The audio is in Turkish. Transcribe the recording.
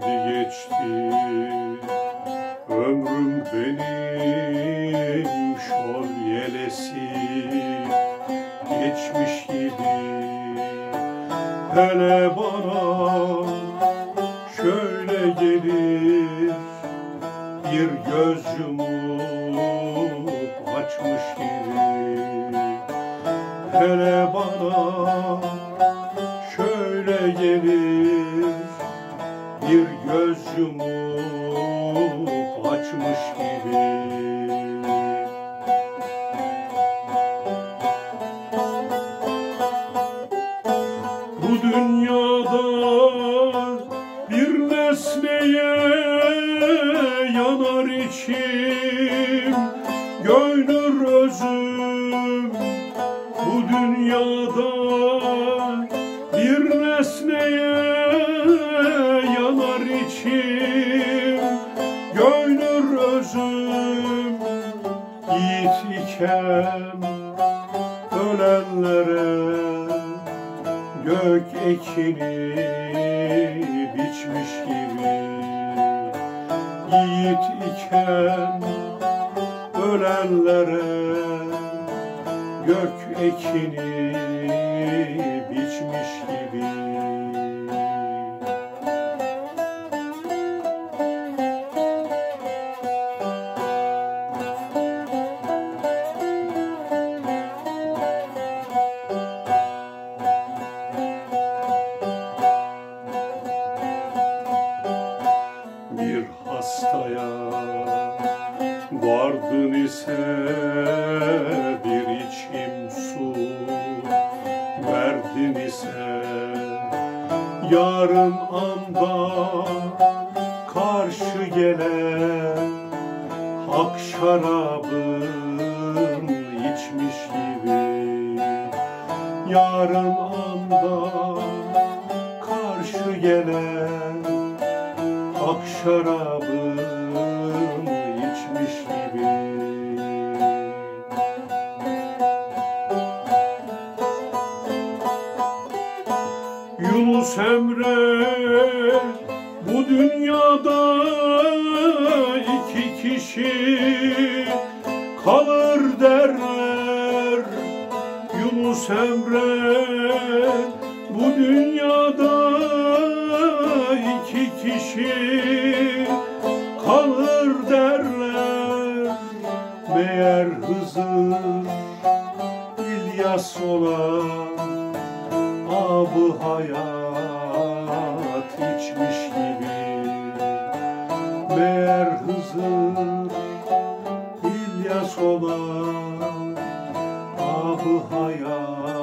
geldi geçti. Ömrüm benim şol yelesi. Geçmiş gibi. Hele bana Şöyle gelir. Bir göz yumup açmış gibi. Hele bana şöyle gelir. Bir göz yumup açmış gibi. Bu dünyada Gönül özüm yiğit iken ölenlere gök ekini biçmiş gibi. Yiğit iken ölenlere gök ekini biçmiş gibi hastaya. Vardın ise bir içim su verdin ise yarın anda karşı gelen hak şarabın içmiş gibi. Yarın anda karşı gelen Ak şarabım içmiş gibi. Yunus Emre bu dünyada iki kişi kalır derler. Yunus Emre bu dünyada iki kişi abı hayat içmiş gibi. Meğer Hızır İlyas olan abı hayat